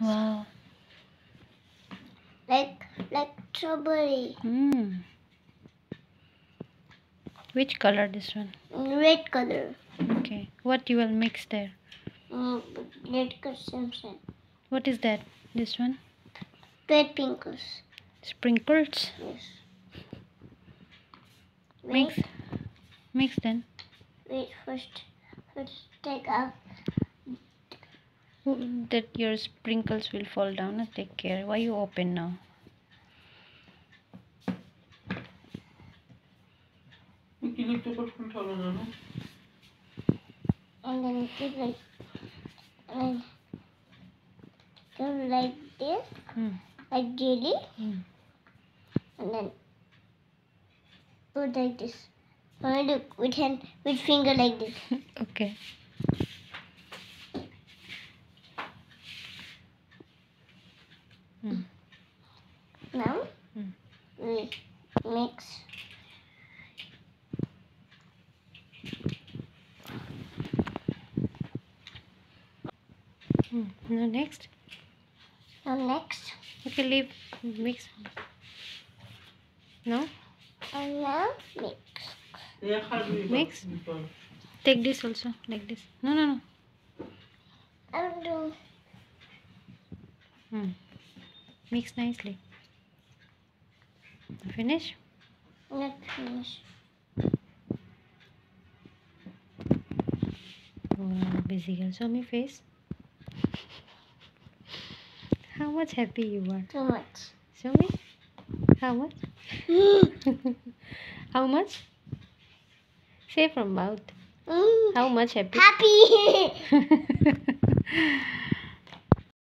Wow. Like like strawberry. Hmm. Which color this one? Red color. Okay. What you will mix there? Mm, red consumption. What is that? This one? Red pinkers. Sprinkles. Yes. Mix. Mix then. wait first. First take out that your sprinkles will fall down take care why you open now and then it like, like, like this, hmm. like jelly, hmm. and then put like this. Oh, look, with hand, with finger like this. okay. Hmm. Now, we hmm. mix. Hmm. Now next. Now next. Okay, leave mix. No. And now mix. Mix. Take this also like this. No, no, no. I'll do. Hmm. Mix nicely. Finish. not finish Wow, busy girl. Show me face. How much happy you are. too much Show me. How much? How much? Say from mouth. Mm, How much happy? happy